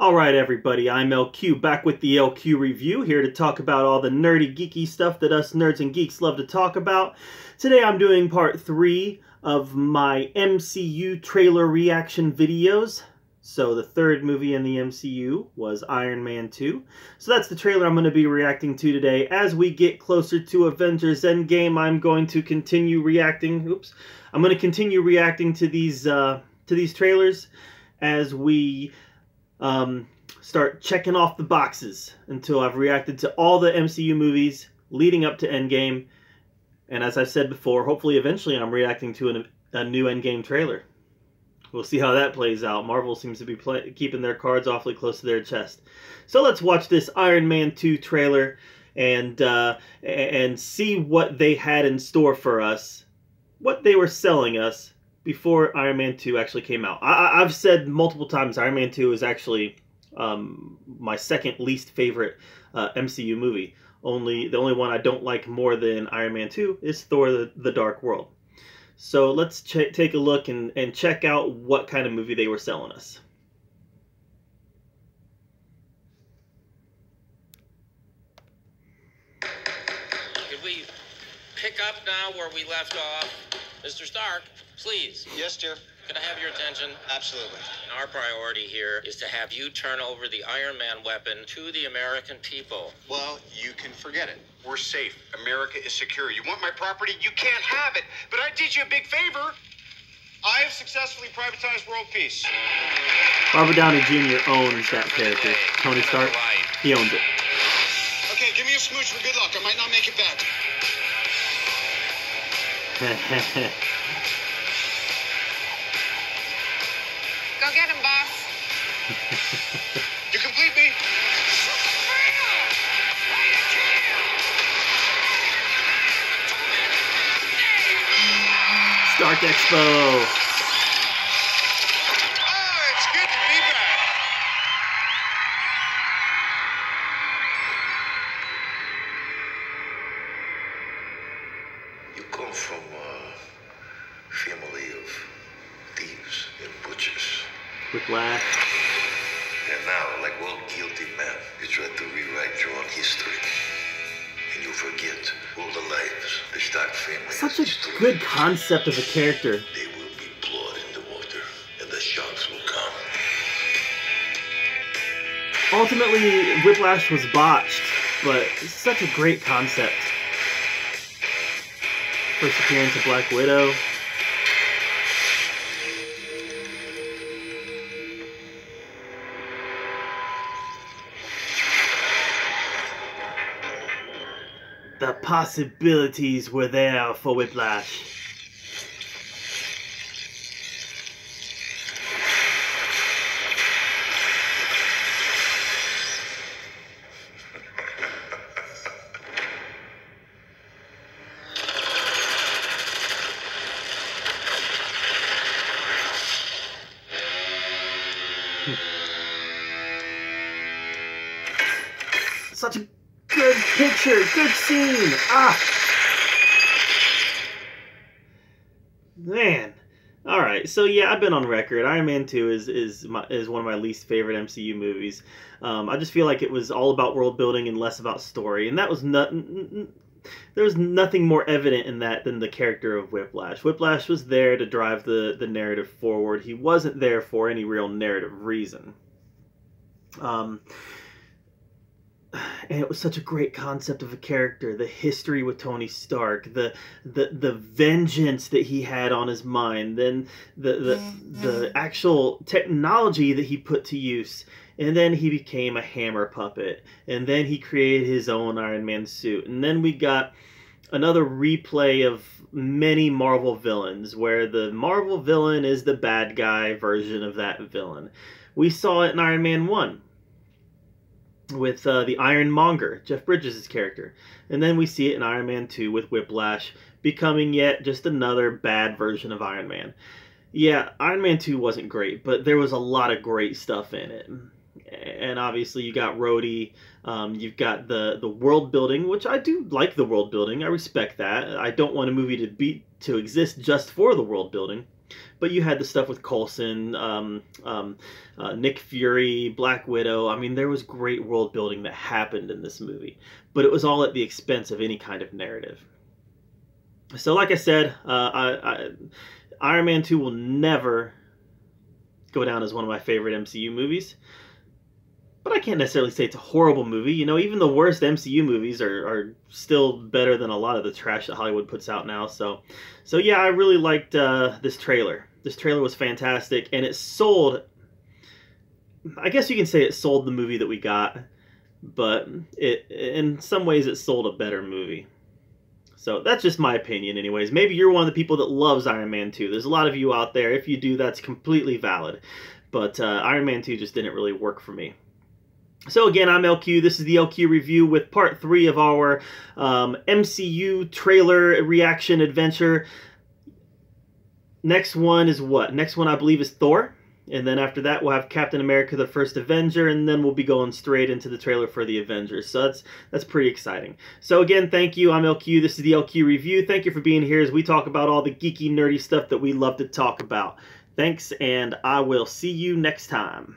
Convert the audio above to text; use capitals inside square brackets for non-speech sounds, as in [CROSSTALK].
Alright everybody, I'm LQ, back with the LQ review, here to talk about all the nerdy, geeky stuff that us nerds and geeks love to talk about. Today I'm doing part 3 of my MCU trailer reaction videos. So the third movie in the MCU was Iron Man 2. So that's the trailer I'm going to be reacting to today. As we get closer to Avengers Endgame, I'm going to continue reacting, oops, I'm going to continue reacting to these, uh, to these trailers as we um, start checking off the boxes until I've reacted to all the MCU movies leading up to Endgame. And as I've said before, hopefully eventually I'm reacting to an, a new Endgame trailer. We'll see how that plays out. Marvel seems to be play, keeping their cards awfully close to their chest. So let's watch this Iron Man 2 trailer and uh, and see what they had in store for us, what they were selling us before Iron Man 2 actually came out. I, have said multiple times Iron Man 2 is actually um, my second least favorite uh, MCU movie. Only the only one I don't like more than Iron Man 2 is Thor: The, the Dark World. So let's ch- take a look and, and check out what kind of movie they were selling us. Could we pick up now where we left off? Mr. Stark, please. Yes, dear. Can I have your attention? Absolutely. Our priority here is to have you turn over the Iron Man weapon to the American people. Well, you can forget it. We're safe. America is secure. You want my property? You can't have it. But I did you a big favor. I have successfully privatized world peace. Robert Downey Jr. owns that character. Tony Stark, he owns it. Okay, give me a smooch for good luck. I might not make it back. [LAUGHS] Go get him, boss. you complete me? Stark Expo. Oh, it's good to be back. You come from a family of thieves and butchers. Whiplash. And now, like all guilty men, you try to rewrite your own history. And you forget all the lives the Stark family Such a destroyed. good concept of a character. They will be blood in the water, and the sharks will come. Ultimately, Whiplash was botched, but it's such a great concept. First appearance of Black Widow. Possibilities were there for Whiplash. Such a good picture, good scene. Ah, man. All right, so yeah, I've been on record. Iron Man Two is is my, is one of my least favorite MCU movies. Um, I just feel like it was all about world building and less about story, and that was not. There was nothing more evident in that than the character of Whiplash. Whiplash was there to drive the the narrative forward. He wasn't there for any real narrative reason. Um, and it was such a great concept of a character the history with tony stark the the the vengeance that he had on his mind then the the, mm-hmm. the actual technology that he put to use. And then he became a hammer puppet. And then he created his own iron man suit. And then we got another replay of many marvel villains where the marvel villain is the bad guy version of that villain. We saw it in iron man 1 with uh, the Iron Monger, Jeff Bridges' character. And then we see it in Iron Man 2 with Whiplash becoming yet just another bad version of Iron Man. Yeah, Iron Man 2 wasn't great, but there was a lot of great stuff in it. And obviously you got Rhodey, um, you've got the, the world building, which I do like the world building. I respect that. I don't want a movie to be to exist just for the world building. But you had the stuff with Coulson, um, um, uh, Nick Fury, Black Widow. I mean, there was great world building that happened in this movie, but it was all at the expense of any kind of narrative. So, like I said, uh, I, I, Iron Man 2 will never go down as one of my favorite MCU movies. But I can't necessarily say it's a horrible movie. You know, even the worst MCU movies are, are still better than a lot of the trash that Hollywood puts out now. So, so yeah, I really liked uh, this trailer. This trailer was fantastic, and it sold. I guess you can say it sold the movie that we got, but it in some ways it sold a better movie. So that's just my opinion, anyways. Maybe you're one of the people that loves Iron Man 2. There's a lot of you out there. If you do, that's completely valid. But uh, Iron Man 2 just didn't really work for me. So again, I'm LQ. This is the LQ review with part three of our um, MCU trailer reaction adventure. Next one is what? Next one, I believe, is Thor. And then after that, we'll have Captain America, the First Avenger, and then we'll be going straight into the trailer for the Avengers. So that's that's pretty exciting. So again, thank you. I'm LQ. This is the LQ review. Thank you for being here as we talk about all the geeky, nerdy stuff that we love to talk about. Thanks, and I will see you next time.